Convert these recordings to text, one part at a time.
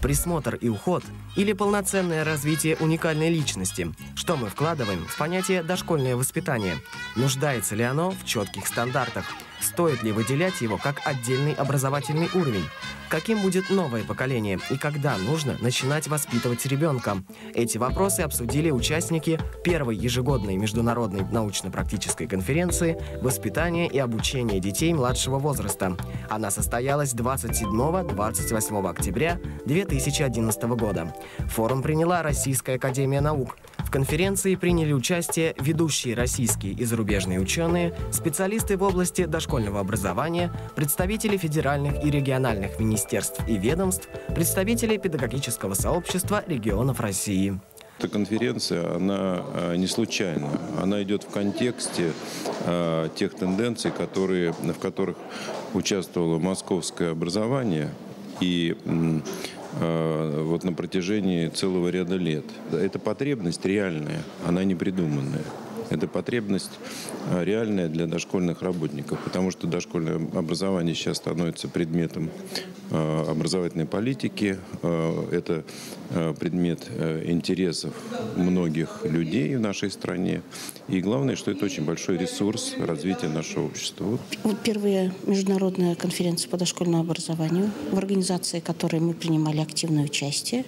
Присмотр и уход или полноценное развитие уникальной личности? Что мы вкладываем в понятие «дошкольное воспитание»? Нуждается ли оно в четких стандартах? Стоит ли выделять его как отдельный образовательный уровень? Каким будет новое поколение и когда нужно начинать воспитывать ребенка? Эти вопросы обсудили участники первой ежегодной международной научно-практической конференции «Воспитание и обучение детей младшего возраста». Она состоялась 27-28 октября 2011 года. Форум приняла Российская академия наук – в конференции приняли участие ведущие российские и зарубежные ученые, специалисты в области дошкольного образования, представители федеральных и региональных министерств и ведомств, представители педагогического сообщества регионов России. Эта конференция, она а, не случайна. Она идет в контексте э, тех тенденций, которые, в которых участвовало московское образование и Э, вот на протяжении целого ряда лет. Это потребность реальная, она не придуманная. Это потребность а, реальная для дошкольных работников, потому что дошкольное образование сейчас становится предметом а, образовательной политики. А, это предмет интересов многих людей в нашей стране. И главное, что это очень большой ресурс развития нашего общества. Вот первая международная конференция по дошкольному образованию, в организации которой мы принимали активное участие,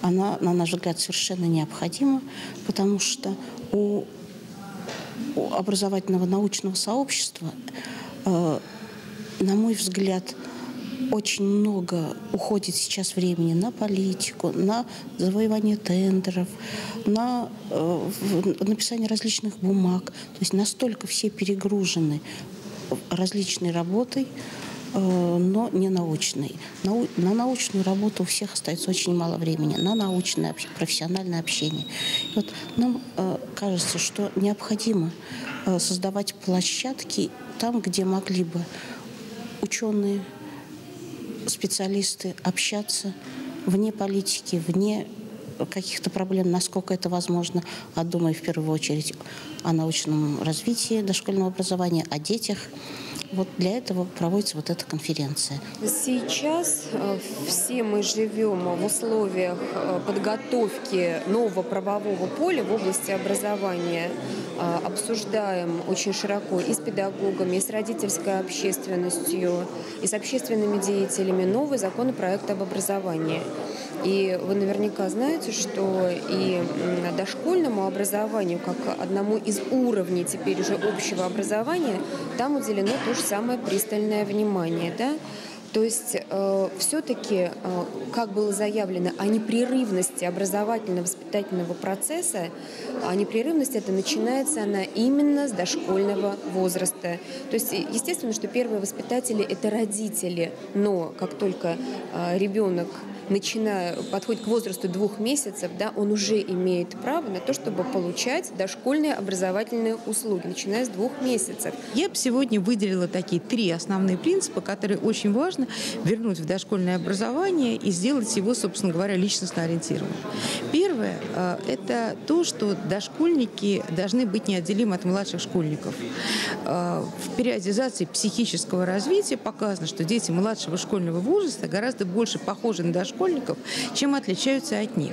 она, на наш взгляд, совершенно необходима, потому что у образовательного научного сообщества, э, на мой взгляд, очень много уходит сейчас времени на политику, на завоевание тендеров, на э, написание различных бумаг. То есть настолько все перегружены различной работой, но не научный. На научную работу у всех остается очень мало времени, на научное, профессиональное общение. И вот нам э, кажется, что необходимо э, создавать площадки там, где могли бы ученые, специалисты общаться вне политики, вне каких-то проблем, насколько это возможно, а думаю в первую очередь о научном развитии дошкольного образования, о детях. Вот для этого проводится вот эта конференция. Сейчас э, все мы живем в условиях э, подготовки нового правового поля в области образования. Э, обсуждаем очень широко и с педагогами, и с родительской общественностью, и с общественными деятелями новый законопроект об образовании. И вы наверняка знаете, что и дошкольному образованию, как одному из уровней теперь уже общего образования, там уделено то же самое пристальное внимание. Да? То есть э, все-таки, э, как было заявлено, о непрерывности образовательно-воспитательного процесса, а непрерывность это начинается она именно с дошкольного возраста. То есть, естественно, что первые воспитатели это родители, но как только э, ребенок начиная, подходит к возрасту двух месяцев, да, он уже имеет право на то, чтобы получать дошкольные образовательные услуги, начиная с двух месяцев. Я бы сегодня выделила такие три основные принципа, которые очень важно вернуть в дошкольное образование и сделать его, собственно говоря, личностно ориентированным. Первое э, – это то, что дошкольники должны быть неотделимы от младших школьников. Э, в периодизации психического развития показано, что дети младшего школьного возраста гораздо больше похожи на дошкольников, чем отличаются от них.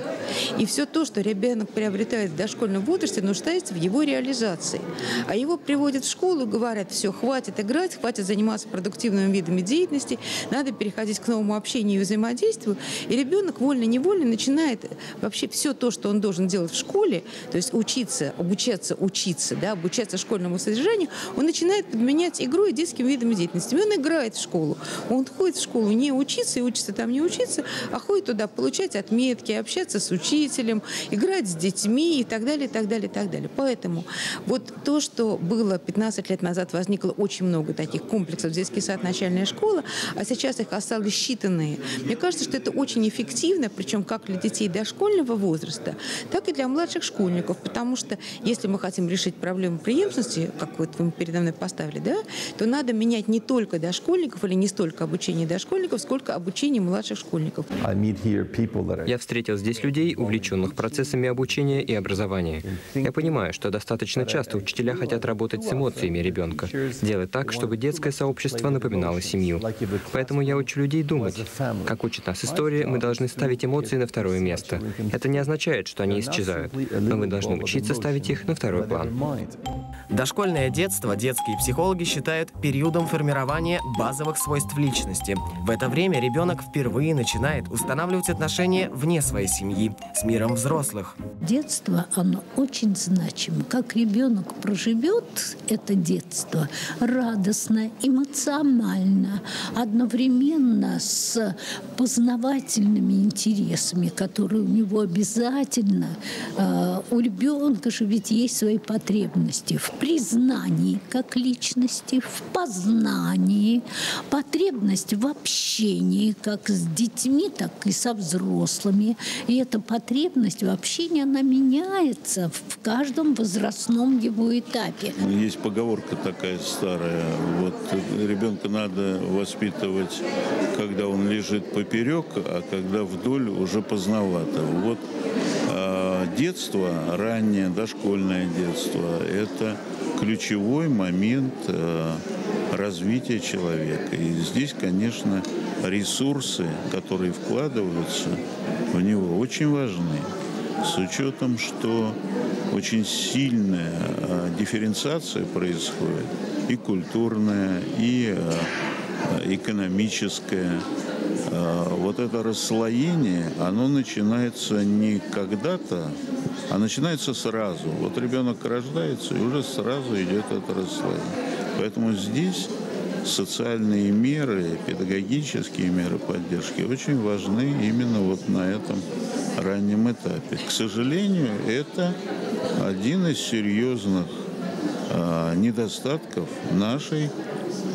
И все то, что ребенок приобретает в дошкольном возрасте, нуждается в его реализации. А его приводят в школу говорят, все, хватит играть, хватит заниматься продуктивными видами деятельности, надо переходить к новому общению и взаимодействию. И ребенок вольно-невольно начинает вообще все то, что он должен делать в школе, то есть учиться, обучаться, учиться, да, обучаться школьному содержанию, он начинает подменять игру и детскими видами деятельности. И он играет в школу. Он ходит в школу не учиться и учится там не учиться, а ходит туда получать отметки, общаться с учителем, играть с детьми и так далее, и так далее, и так далее. Поэтому вот то, что было 15 лет назад, возникло очень много таких комплексов детский сад, начальная школа, а сейчас их осталось считанные. Мне кажется, что это очень эффективно, причем как для детей дошкольного возраста, так и для младших школьников, потому что если мы хотим решить проблему преемственности, как вот вы передо мной поставили, да, то надо менять не только дошкольников или не столько обучение дошкольников, сколько обучение младших школьников. Я встретил здесь людей, увлеченных процессами обучения и образования. Я понимаю, что достаточно часто учителя хотят работать с эмоциями ребенка, делать так, чтобы детское сообщество напоминало семью. Поэтому я учу людей думать. Как учит нас история, мы должны ставить эмоции на второе место. Это не означает, что они исчезают, но мы должны учиться ставить их на второй план. Дошкольное детство детские психологи считают периодом формирования базовых свойств личности. В это время ребенок впервые начинает устанавливать отношения вне своей семьи с миром взрослых. Детство, оно очень значимо. Как ребенок проживет это детство радостно, эмоционально, одновременно с познавательными интересами, которые у него обязательно. Э, у ребенка же ведь есть свои потребности в признании как личности, в познании, потребность в общении как с детьми, так и со взрослыми. И эта потребность в общении, она меняется в каждом возрастном его этапе. Есть поговорка такая старая, вот ребенка надо воспитывать, когда он лежит поперек, а когда вдоль уже поздновато. Вот а детство, раннее дошкольное детство, это ключевой момент э, развития человека. И здесь, конечно, ресурсы, которые вкладываются в него, очень важны. С учетом, что очень сильная э, дифференциация происходит, и культурная, и э, экономическая. Вот это расслоение, оно начинается не когда-то, а начинается сразу. Вот ребенок рождается, и уже сразу идет это расслоение. Поэтому здесь социальные меры, педагогические меры поддержки очень важны именно вот на этом раннем этапе. К сожалению, это один из серьезных а, недостатков нашей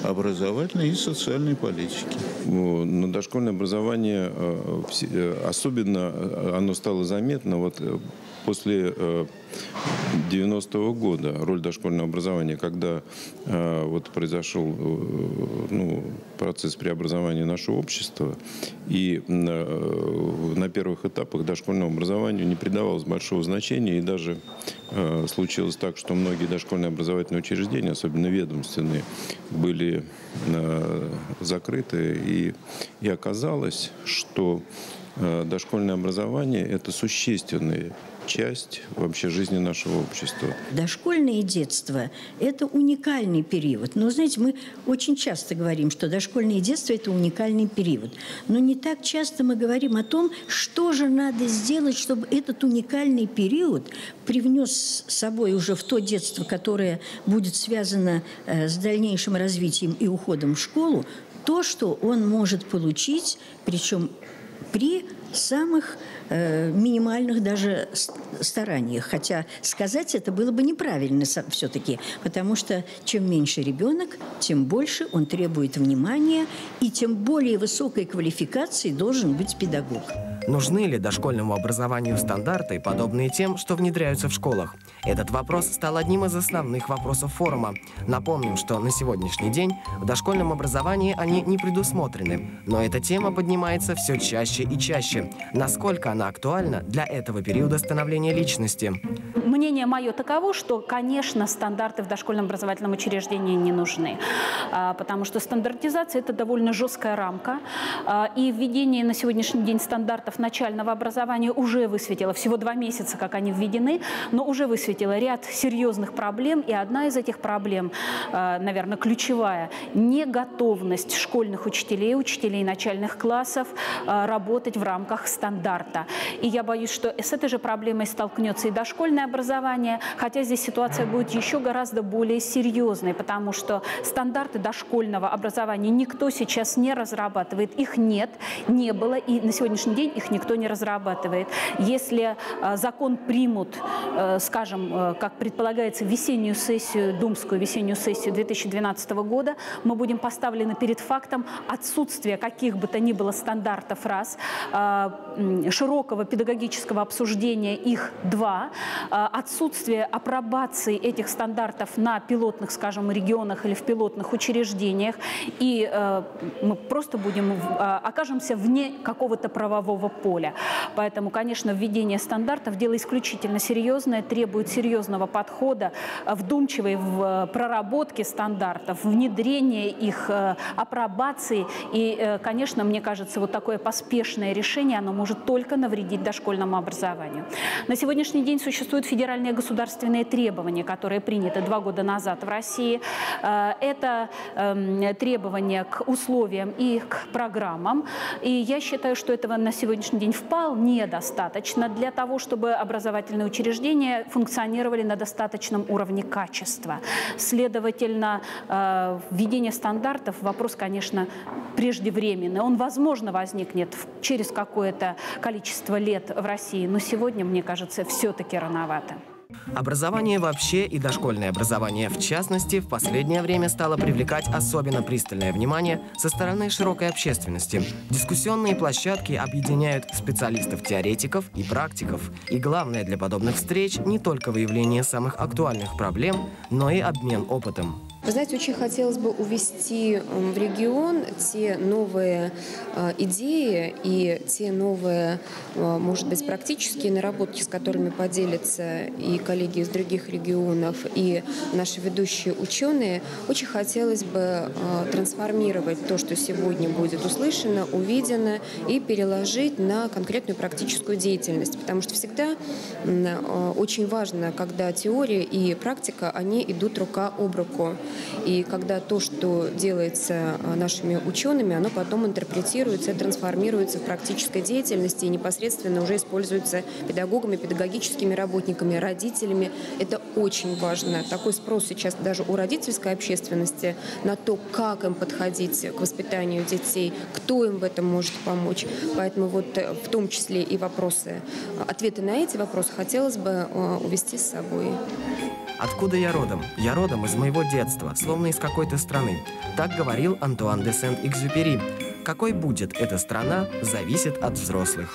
образовательной и социальной политики. На дошкольное образование а, э, особенно а, оно стало заметно вот э, после 90-го э, года роль дошкольного образования, когда э, вот произошел э, ну, процесс преобразования нашего общества, и э, на первых этапах дошкольного образования не придавалось большого значения, и даже случилось так, что многие дошкольные образовательные учреждения, особенно ведомственные, были закрыты, и, и оказалось, что дошкольное образование – это существенный часть вообще жизни нашего общества. Дошкольное детство – это уникальный период. Но, знаете, мы очень часто говорим, что дошкольное детство – это уникальный период. Но не так часто мы говорим о том, что же надо сделать, чтобы этот уникальный период привнес с собой уже в то детство, которое будет связано э, с дальнейшим развитием и уходом в школу, то, что он может получить, причем при самых э, минимальных даже стараниях. Хотя сказать это было бы неправильно все-таки, потому что чем меньше ребенок, тем больше он требует внимания, и тем более высокой квалификации должен быть педагог. Нужны ли дошкольному образованию стандарты, подобные тем, что внедряются в школах? Этот вопрос стал одним из основных вопросов форума. Напомним, что на сегодняшний день в дошкольном образовании они не предусмотрены, но эта тема поднимается все чаще и чаще. Насколько она актуальна для этого периода становления личности? Мнение мое таково, что, конечно, стандарты в дошкольном образовательном учреждении не нужны, а, потому что стандартизация – это довольно жесткая рамка, а, и введение на сегодняшний день стандартов начального образования уже высветило, всего два месяца, как они введены, но уже высветило ряд серьезных проблем, и одна из этих проблем, а, наверное, ключевая – неготовность школьных учителей, учителей начальных классов работать в рамках рамках стандарта. И я боюсь, что с этой же проблемой столкнется и дошкольное образование, хотя здесь ситуация будет еще гораздо более серьезной, потому что стандарты дошкольного образования никто сейчас не разрабатывает, их нет, не было, и на сегодняшний день их никто не разрабатывает. Если э, закон примут, э, скажем, э, как предполагается, весеннюю сессию, думскую весеннюю сессию 2012 года, мы будем поставлены перед фактом отсутствия каких бы то ни было стандартов раз, широкого педагогического обсуждения их два, отсутствие апробации этих стандартов на пилотных, скажем, регионах или в пилотных учреждениях, и мы просто будем, окажемся вне какого-то правового поля. Поэтому, конечно, введение стандартов – дело исключительно серьезное, требует серьезного подхода, вдумчивой в проработке стандартов, внедрение их, э, апробации. И, э, конечно, мне кажется, вот такое поспешное решение, оно может только навредить дошкольному образованию. На сегодняшний день существуют федеральные государственные требования, которые приняты два года назад в России. Э, это эм, требования к условиям и к программам. И я считаю, что этого на сегодняшний день вполне достаточно для того, чтобы образовательные учреждения функционировали на достаточном уровне качества. Следовательно, э, введение стандартов – вопрос, конечно, преждевременный. Он, возможно, возникнет через какое-то количество лет в России, но сегодня, мне кажется, все-таки рановато. Образование вообще и дошкольное образование в частности в последнее время стало привлекать особенно пристальное внимание со стороны широкой общественности. Дискуссионные площадки объединяют специалистов-теоретиков и практиков. И главное для подобных встреч не только выявление самых актуальных проблем, но и обмен опытом. Вы знаете, очень хотелось бы увести в регион те новые э, идеи и те новые, э, может быть, практические наработки, с которыми поделятся и коллеги из других регионов, и наши ведущие ученые. Очень хотелось бы э, трансформировать то, что сегодня будет услышано, увидено, и переложить на конкретную практическую деятельность. Потому что всегда очень важно, когда теория и практика, они идут рука об руку. И когда то, что делается а, нашими учеными, оно потом интерпретируется трансформируется в практической деятельности и непосредственно уже используется педагогами, педагогическими работниками, родителями. Это очень важно. Такой спрос сейчас даже у родительской общественности на то, как им подходить к воспитанию детей, кто им в этом может помочь. Поэтому вот э, в том числе и вопросы, ответы на эти вопросы хотелось бы увести с собой. Откуда я родом? Я родом из моего детства, словно из какой-то страны. Так говорил Антуан де Сент-Экзюпери. Какой будет эта страна, зависит от взрослых.